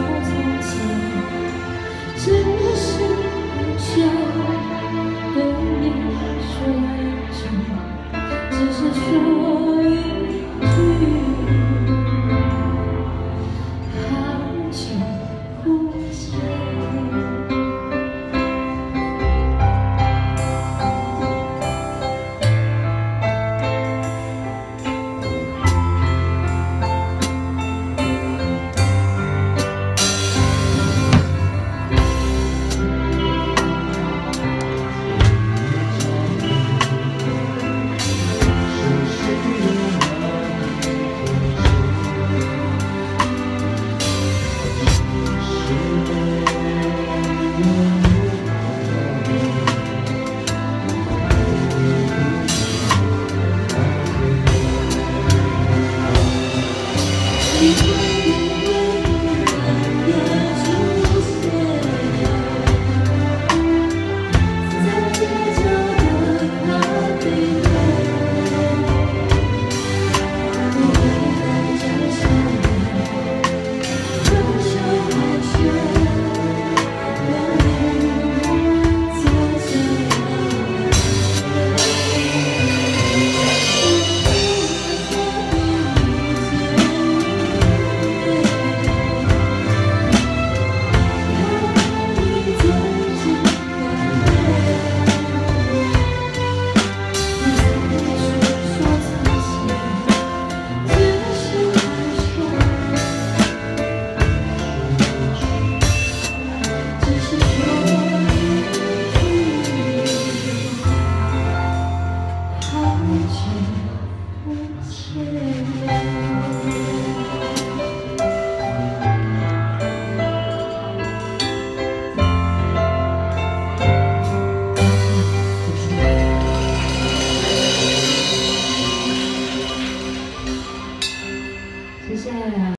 Jesus. you.